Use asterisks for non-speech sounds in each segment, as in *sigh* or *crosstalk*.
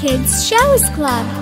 Kids Shows Club.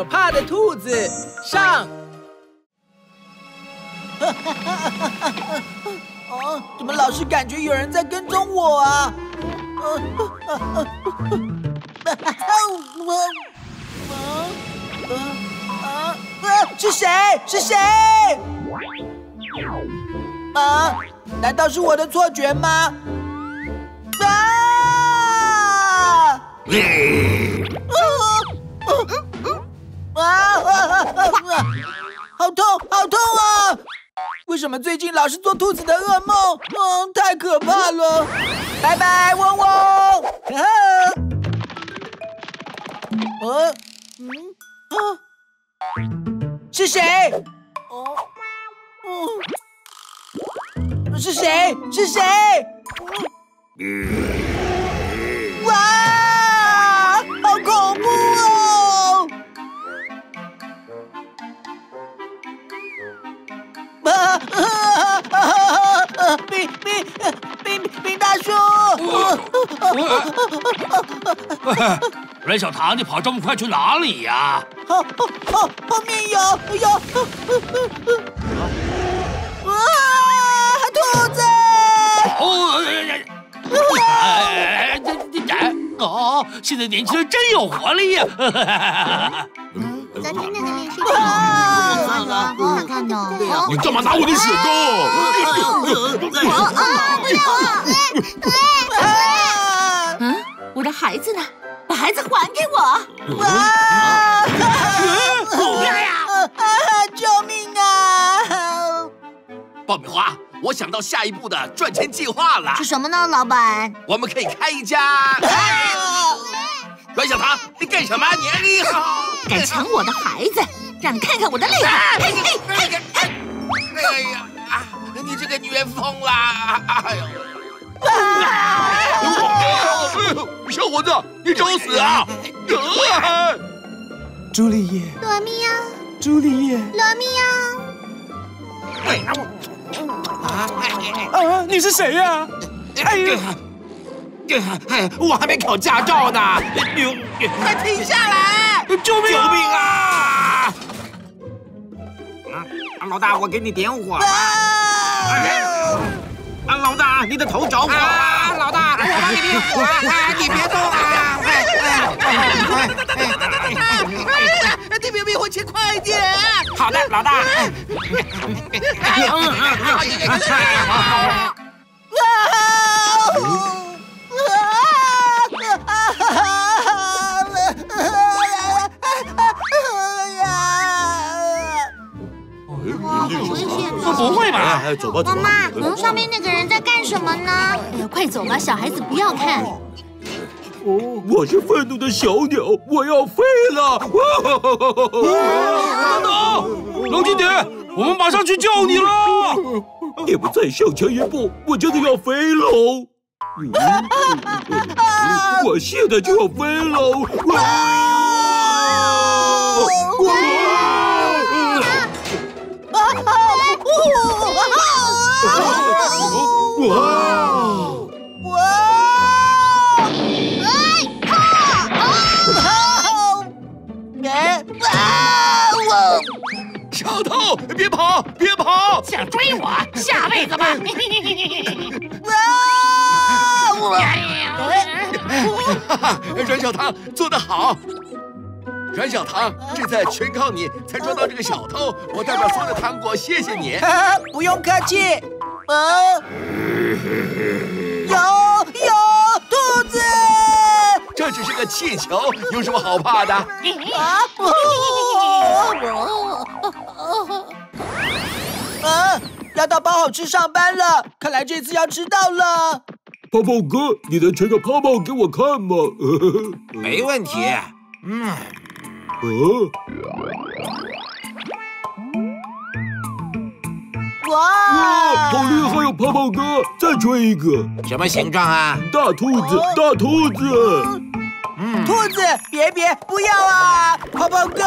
可怕的兔子上！*laughs* 哦，怎么老是感觉有人在跟踪我啊？啊 *laughs* 啊！是谁？是谁？啊？难道是我的错觉吗？啊！啊好痛，好痛啊！为什么最近老是做兔子的噩梦？嗯，太可怕了！拜拜，汪汪。啊！*laughs* 嗯啊，是谁？哦，嗯，是谁？是谁？冰冰冰冰大叔！阮小唐，你跑这么快去哪里呀？后后后后面有有！啊！兔子！哦，哎，这这这哦，现在年轻人真有活力呀！咱听那个练习曲，啊好看呢，好好看呢。你干嘛拿我的雪糕？啊！嗯，我的孩子呢？把孩子还给我！啊！啊！救命啊！爆米花，我想到下一步的赚钱计划了是。什么呢，老板？我们可以开一家。啊！阮小唐，你干什么？你你好。敢抢我的孩子，让你看看我的厉害！嘿嘿嘿嘿嘿！哎呀啊！你这个女人疯了！哎呦！小伙子，你找死啊！朱丽叶，罗密欧，朱丽叶，罗密欧，啊！你是谁呀？哎呦！哎，我还没考驾照呢！快停下来！救命！救命啊！啊，老大，我给你点火。啊！啊，老大，你的头着火啊，了。老大，我帮你灭火啊！你别动啊！这边灭火器快一点！好的，老大。哇，不会吧？哎，走吧，走妈吧。妈，上面那个人在干什么呢？哎呀，快走吧，小孩子不要看。哦我是愤怒的小鸟，我要飞了！等等，冷静点，我们马上去救你了。你们再向前一步，我真的要飞喽！我现在就要飞喽！哇！哇！哎！啊！我小偷，别跑，别跑！想追我，下辈子吧。啊！我哎呀哈，阮小糖做得好。阮小糖，这次全靠你才抓到这个小偷，我代表所有的糖果谢谢你。*laughs* 不用客气。*laughs* 啊，有有兔子，这只是个气球，有什么好怕的？啊！啊！要到包好吃上班了，看来这次要迟到了。泡泡哥，你能吹个泡泡给我看吗？*laughs* 没问题。嗯。哦！哇！好厉害哟，泡泡哥！再吹一个。什么形状啊？大兔子，大兔子。嗯，兔子，别别，不要啊！泡泡哥，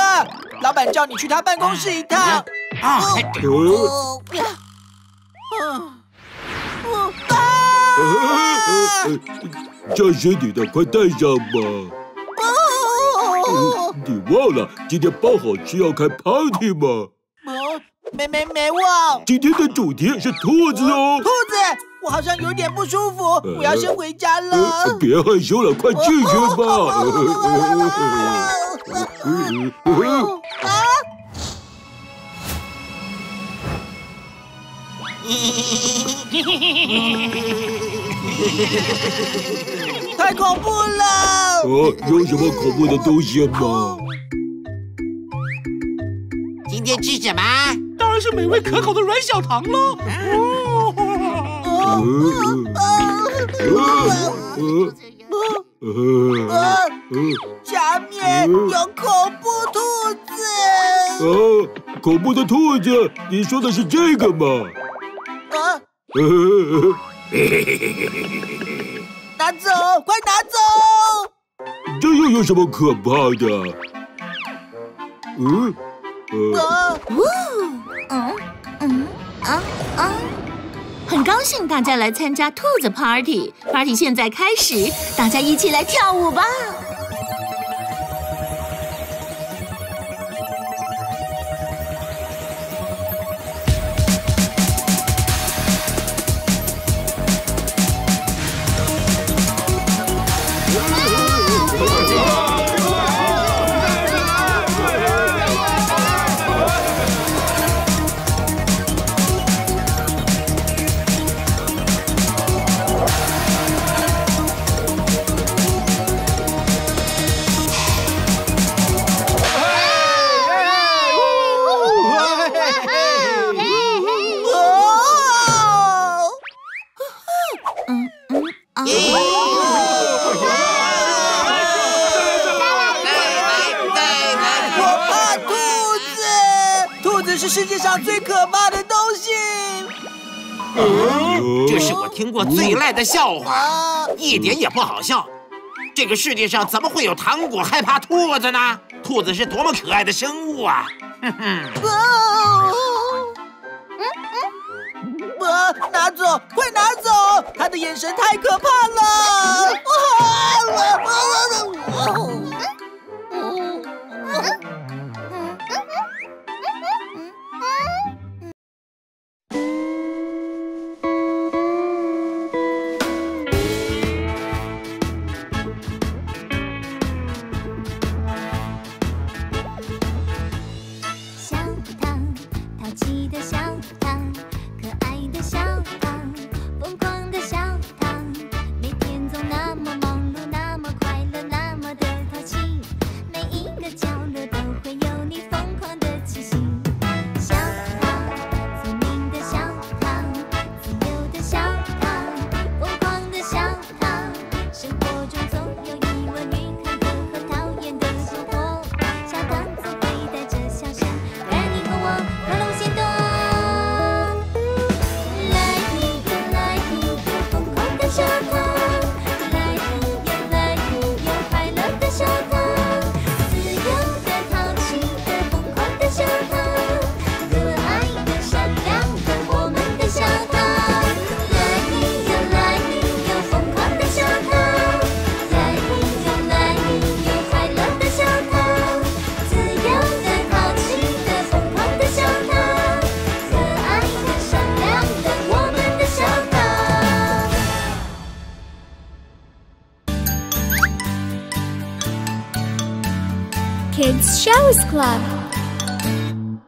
老板叫你去他办公室一趟。啊！哦。啊！这是你的，快带上吧。你忘了今天包好吃要开 party 吗？哦，没没没忘。今天的主题是兔子哦。兔子，我好像有点不舒服，我要先回家了。别害羞了，快进去吧。*laughs* *laughs* *laughs* 太恐怖了！哦，有什么恐怖的东西吗？今天吃什么？当然是美味可口的软小糖了。下面有恐怖兔子。哦，恐怖的兔子，你说的是这个吗？啊。*laughs* 拿走，快拿走！这又有什么可怕的？嗯，呃，嗯嗯啊啊！很高兴大家来参加兔子 party，party 现在开始，大家一起来跳舞吧！世界上最可怕的东西，这是我听过最烂的笑话，一点也不好笑。这个世界上怎么会有糖果害怕兔子呢？兔子是多么可爱的生物啊！哼哼。拿走，快拿走！他的眼神太可怕了。啊，我我 Club.